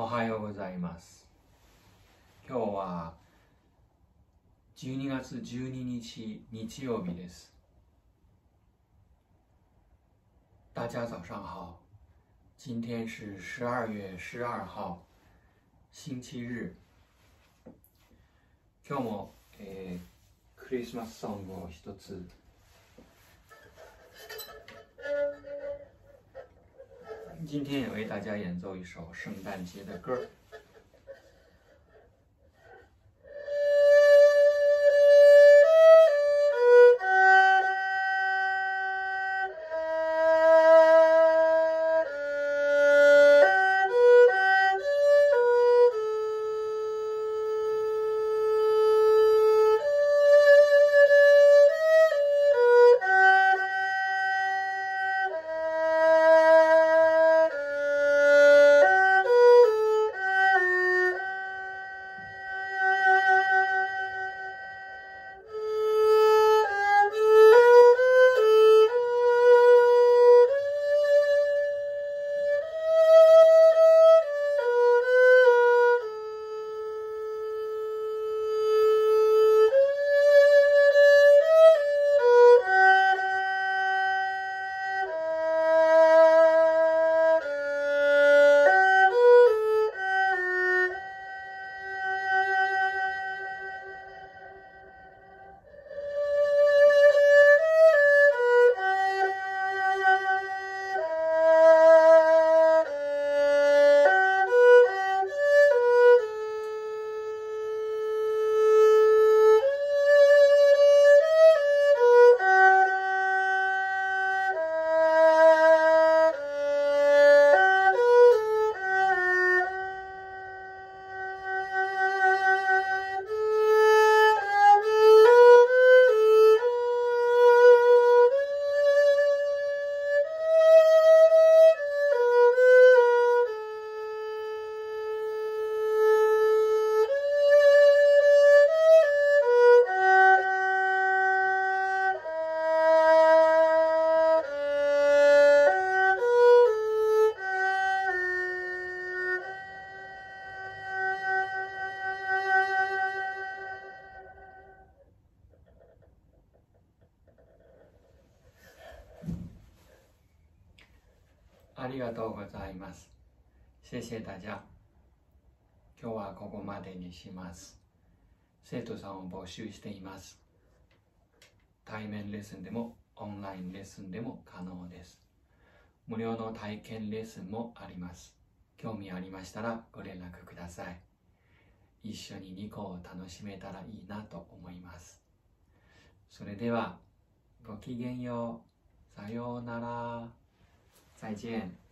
おはようございます。今日は12月12日日曜日です。大家早上好。今天是十二月十二号星期日。今日も、えー、クリスマスソングを一つ今天也为大家演奏一首圣诞节的歌儿。ありがとうございます。谢谢大家。今日はここまでにします。生徒さんを募集しています。対面レッスンでもオンラインレッスンでも可能です。無料の体験レッスンもあります。興味ありましたらご連絡ください。一緒に2個を楽しめたらいいなと思います。それでは、ごきげんよう。さようなら。再见。